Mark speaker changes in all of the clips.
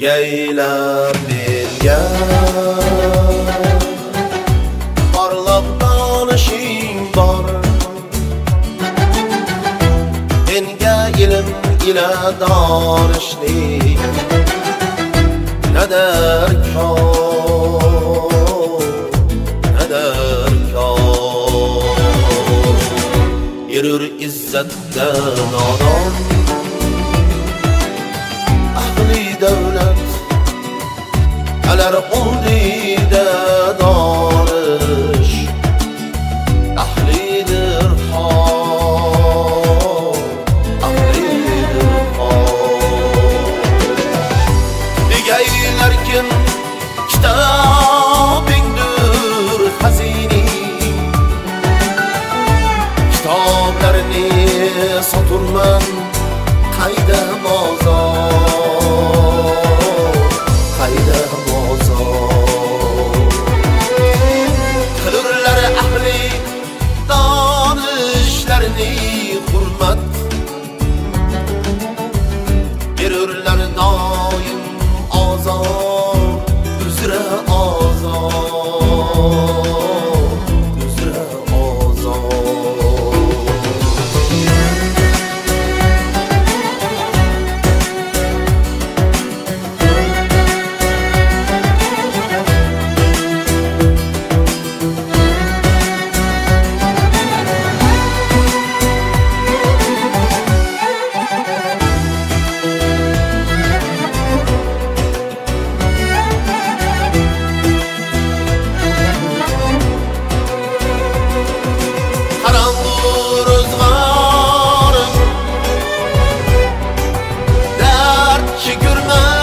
Speaker 1: Geylen bir gel Parlaqdan işin var Denge ilim ile danışlik Ne der kar Ne der kar Yürür izzetten adam got a own ki görmez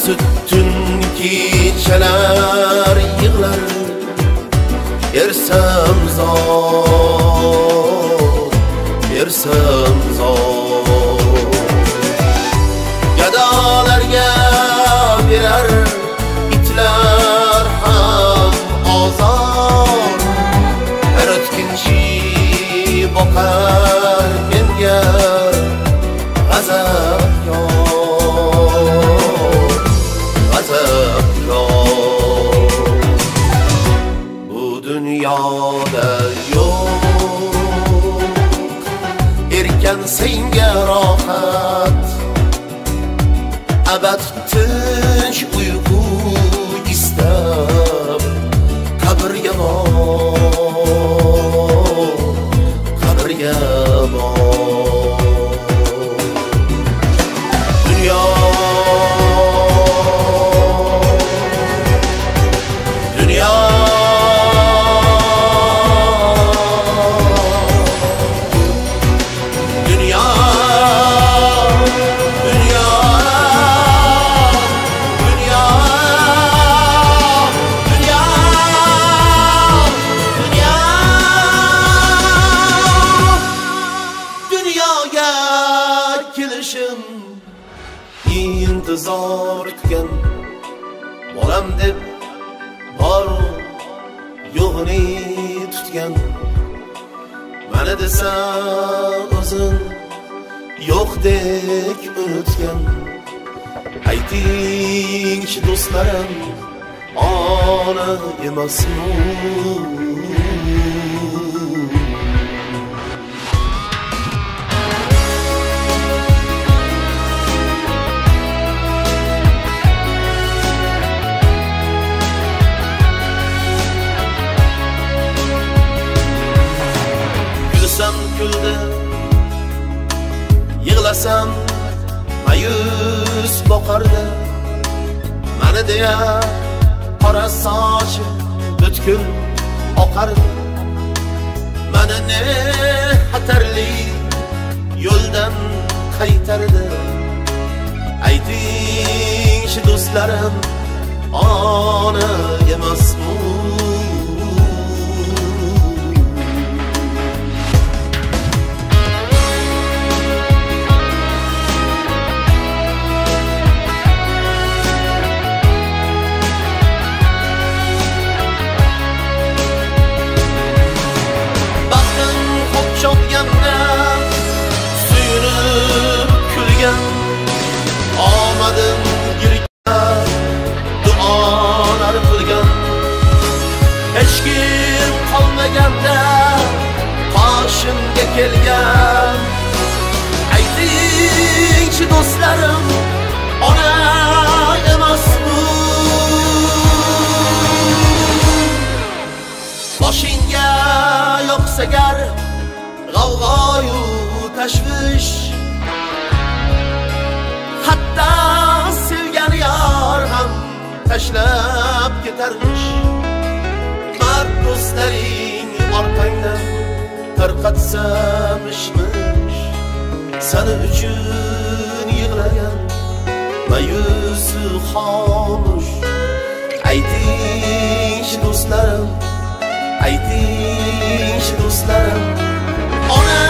Speaker 1: sütün ki çelen kelishim intizor kutgan bolam deb boru yo'g'ini tutgan. Mana desa o'zin yo'qdek unutgan. Aytingchi do'stlarim ona emasmi yig'lasam mayus boqardi. Mani deya qora sochi butkul oqardi. Mani ne xatarli yo'ldan qaytardi. Ayting shu do'stlarim ona emasmi? Tashvish hatto sevgan yor ham tashlab ketarmish mard do'stlaring orqangdan tarqatsamishmish sani uchun yig'lagan mayusi xomush aytingchi do'stlarim aytingchi do'stlarim ona